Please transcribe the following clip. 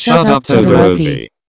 Shut up Todoroki.